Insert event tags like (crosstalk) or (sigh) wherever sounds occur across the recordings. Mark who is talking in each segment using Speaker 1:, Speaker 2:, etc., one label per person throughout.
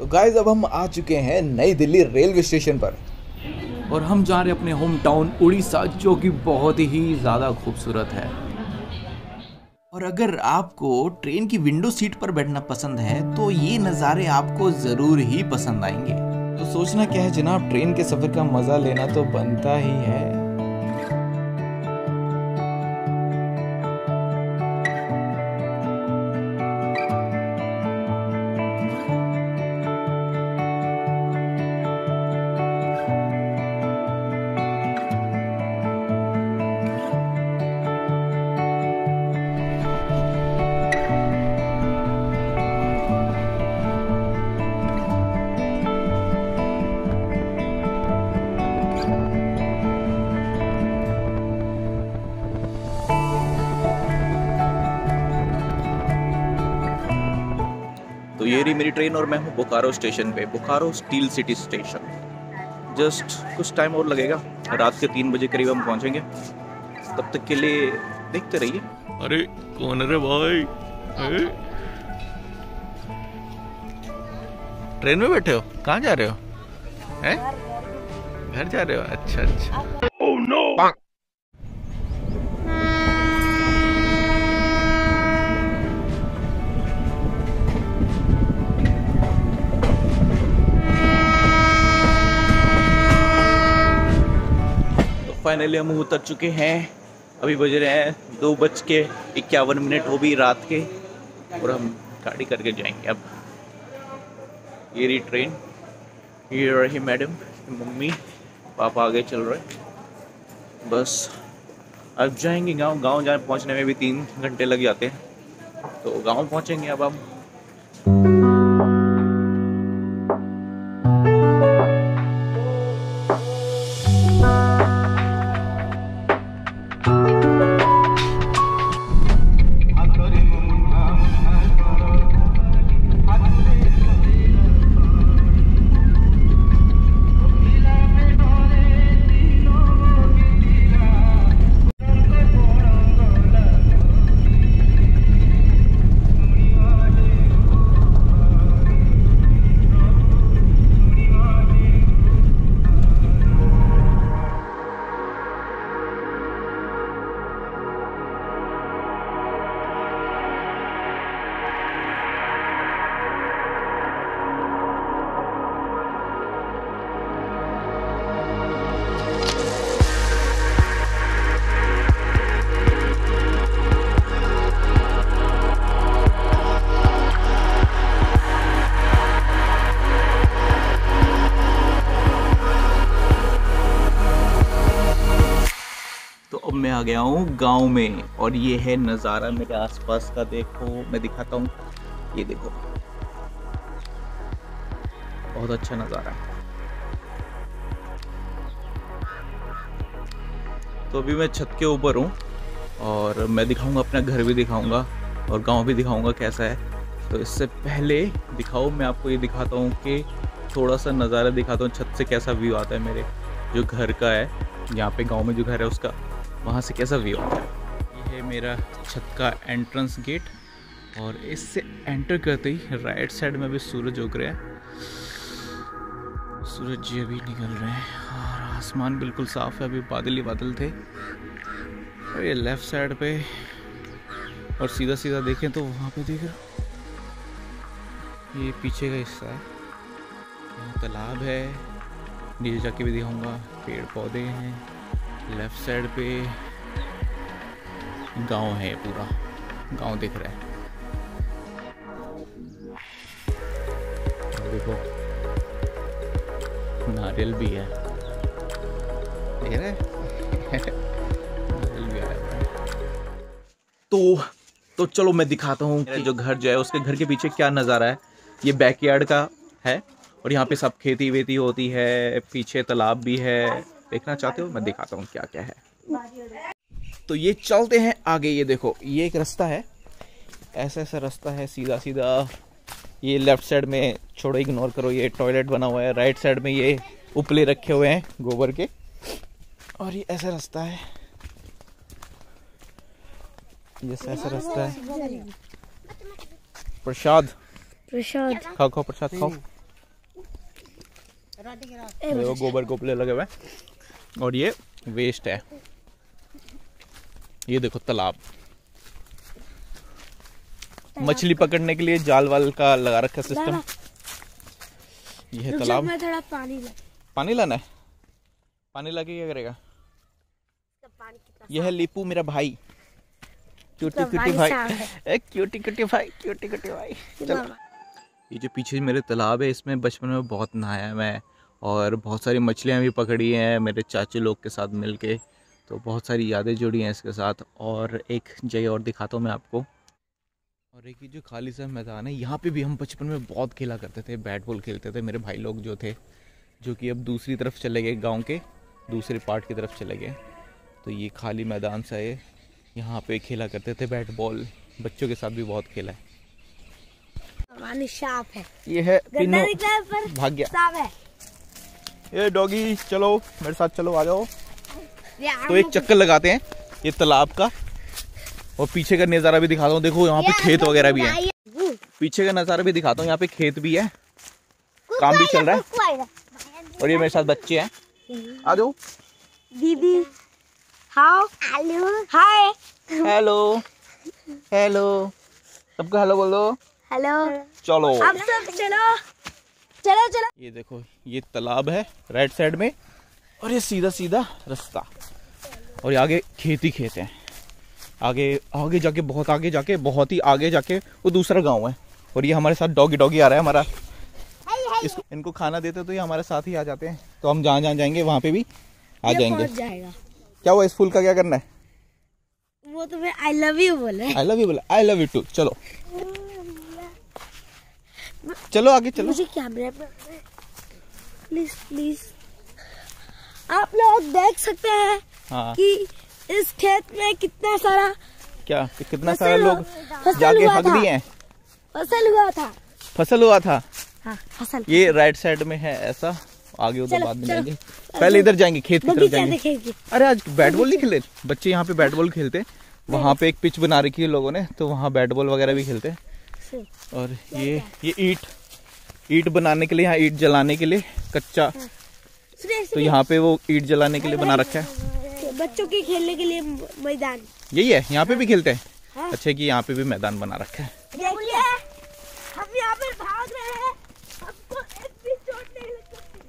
Speaker 1: तो गाइज़ अब हम आ चुके हैं नई दिल्ली रेलवे स्टेशन पर। और हम जा रहे हैं अपने होम टाउन उड़ीसा, जो कि बहुत ही ज़्यादा खूबसूरत है। और अगर आपको ट्रेन की विंडो सीट पर बैठना पसंद है तो ये नज़ारे आपको ज़रूर ही पसंद आएँगे। तो सोचना क्या है, जनाब ट्रेन के सफ़र का मज़ा लेना तो बनता ही है। रही मेरी ट्रेन और मैं हूँ बोकारो स्टेशन पे, Bokaro steel city station. Just कुछ टाइम और लगेगा। रात के तीन बजे करीब हम पहुँचेंगे। तब तक के लिए देखते रहिए।
Speaker 2: अरे, कौन रे भाई? ए? ट्रेन में बैठे हो? कहाँ जा रहे हो? हैं? घर जा रहे हो? अच्छा अच्छा।
Speaker 1: फाइनली हम उतर चुके हैं। अभी बज रहे हैं दो बज के इक्यावन मिनट हो भी रात के। और हम गाड़ी करके जाएँगे अब। ये रही ट्रेन ये रही मैडम मम्मी, पापा आगे चल रहे बस। अब जाएँगे गाँव गाँव जाने पहुँचने में भी तीन घंटे लग जाते हैं। तो गाँव पहुँचेंगे अब हम। मैं आ गया हूँ, गाँव में। और ये है नज़ारा मेरे आसपास का, देखो, मैं दिखाता हूँ। ये देखो। बहुत अच्छा नज़ारा। है तो अभी मैं छत के ऊपर हूँ, और मैं दिखाऊँगा, अपना घर भी दिखाऊँगा, और गाँव भी दिखाऊँगा कैसा है। तो इससे पहले दिखाओ, मैं आपको ये दिखाता हूँ कि थोड़ा सा नज़ारा दिखाता हूँ, छत से कैसा व्यू आता है मेरे, जो घर का है। यहाँ पे गाँव में जो घर है उसका। वहाँ से कैसा व्यू? आता है ये है मेरा छत का एंट्रेंस गेट और इससे एंटर करते ही राइट साइड में भी सूरज उग रहा है। सूरज जी अभी निकल रहे हैं और आसमान बिल्कुल साफ़ है, अभी बादल ही बादल थे। और ये लेफ़्ट साइड पे और सीधा सीधा देखें तो वहाँ पे देख रहे ये पीछे का हिस्सा है। यहाँ तालाब है, नीचे जाके भी दिखाऊँगा पेड़ पौधे हैं। लेफ़्ट साइड पे गाँव है पूरा। गाँव दिख रहा है। देखो, नारियल भी है। देख रहे नारियल भी आया हुआ है। तो तो चलो मैं दिखाता हूँ कि जो घर जो है, उसके घर के पीछे क्या नज़ारा है। ये बैकयार्ड का है और यहाँ पे सब खेती वेती होती है, पीछे तालाब भी है। देखना चाहते हो? मैं दिखाता हूँ क्या क्या है। तो ये चलते हैं आगे ये देखो ये एक रास्ता है। ऐसा ऐसा रास्ता है सीधा सीधा ये लेफ़्ट साइड में छोड़ो इग्नोर करो ये टॉयलेट बना हुआ है। राइट साइड में ये उपले रखे हुए हैं गोबर के। और ये ऐसा रास्ता है। ये ऐसा रास्ता है। प्रसाद।
Speaker 3: प्रसाद।
Speaker 1: खाओ खाओ प्रसाद खाओ। गोबर गोपले लगे हुए हैं। और ये वेस्ट है। ये देखो तालाब। मछली पकड़ने के लिए जाल वाल का लगा रखा सिस्टम ये है तालाब।
Speaker 3: मैं थोड़ा पानी ला
Speaker 1: पानी लाना है? पानी लाके क्या करेगा? यह है लीपू मेरा भाई। क्यूटी क्यूटी
Speaker 3: भाई
Speaker 1: ए क्यूटी क्यूटी भाई क्यूटी क्यूटी भाई। चलो। ये जो पीछे मेरे तालाब है इसमें बचपन में बहुत नहाया मैं। और बहुत सारी मछलियाँ भी पकड़ी हैं मेरे चाचे लोग के साथ मिलके। तो बहुत सारी यादें जुड़ी हैं इसके साथ। और एक जगह और दिखाता हूँ मैं आपको। और एक ये जो खाली सा मैदान है यहाँ पे भी हम बचपन में बहुत खेला करते थे बैट बॉल खेलते थे मेरे भाई लोग जो थे जो कि अब दूसरी तरफ़ चले गए गाँव के दूसरे पार्ट की तरफ़ चले गए। तो ये खाली मैदान सा है यहाँ पे खेला करते थे बैट बॉल बच्चों के साथ भी बहुत खेला है।
Speaker 3: है।
Speaker 1: ये है
Speaker 3: दिख है।
Speaker 1: ये डॉगी चलो मेरे साथ चलो आ जाओ। तो एक चक्कर लगाते हैं ये तालाब का। और पीछे का नज़ारा भी दिखाता हूँ देखो यहाँ पे खेत वगैरह भी है। पीछे का नज़ारा भी दिखाता हूँ यहाँ पे खेत भी है। काम भी चल रहा है। और ये मेरे साथ बच्चे हैं। आ जाओ।
Speaker 3: दीदी how hello. Hi.
Speaker 1: Hello. Hello. सबको हेलो बोलो।
Speaker 3: हेलो।
Speaker 1: चलो।
Speaker 3: अब सब चलो। चलो चलो।
Speaker 1: ये देखो ये तालाब है राइट साइड में और ये सीधा सीधा रास्ता। और ये आगे खेत ही खेत है। आगे आगे जाके बहुत आगे जाके बहुत ही आगे जाके वो दूसरा गाँव है। और ये हमारे साथ डॉगी डॉगी आ रहा है हमारा। इसको इनको खाना देते तो ये हमारे साथ ही आ जाते हैं। तो हम जहाँ जहाँ जाएँगे वहाँ पे भी आ जाएँगे। क्या हुआ इस फूल का क्या करना है?
Speaker 3: वो तुम्हें आई लव यू बोले
Speaker 1: आई लव यू बोला आई लव यू टू चलो। चलो आगे चलो।
Speaker 3: मुझे कैमरे पर प्लीज़ प्लीज़ आप लोग देख सकते हैं
Speaker 1: हाँ।
Speaker 3: कि इस खेत में कितना सारा
Speaker 1: क्या कितना सारा लोग जाके हक
Speaker 3: था।
Speaker 1: हैं?
Speaker 3: फ़सल हुआ था।
Speaker 1: फ़सल हुआ था?
Speaker 3: हाँ फ़सल।
Speaker 1: ये राइट साइड में है ऐसा। आगे उधर बाद में जाएँगे। पहले इधर जाएँगे खेत की तरफ़ जाएँगे। अरे आज बैट बॉल नहीं खेले? बच्चे यहाँ पे बैट बॉल खेलते वहाँ पे एक पिच बना रखी है लोगों ने तो वहाँ बैट बॉल वगैरह भी खेलते और ये ये ईट ईट बनाने के लिए यहाँ ईट जलाने के लिए कच्चा।
Speaker 3: सुनिए
Speaker 1: तो यहाँ पे वो ईट जलाने के लिए बना रखा है।
Speaker 3: बच्चों के खेलने के लिए मैदान।
Speaker 1: यही है यहाँ पे भी खेलते हैं।
Speaker 3: हाँ।
Speaker 1: अच्छा कि यहाँ पे भी मैदान बना रखा है।
Speaker 3: हम यहाँ पर भाग रहे हैं। हमको एक भी चोट नहीं लग। सकती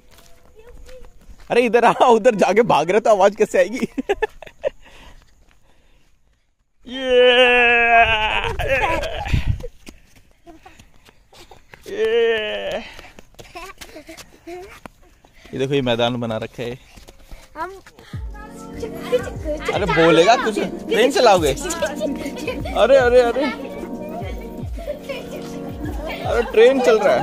Speaker 3: क्योंकि
Speaker 1: अरे इधर आ उधर जाके भाग रहे तो आवाज़ कैसे आएगी? (laughs) ये। ये देखो ये मैदान बना रखा है।
Speaker 3: हम
Speaker 1: अरे बोलेगा कुछ? ट्रेन चलाओगे? अरे अरे अरे। अरे ट्रेन चल रहा है।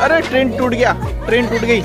Speaker 1: अरे ट्रेन टूट गया। ट्रेन टूट गई।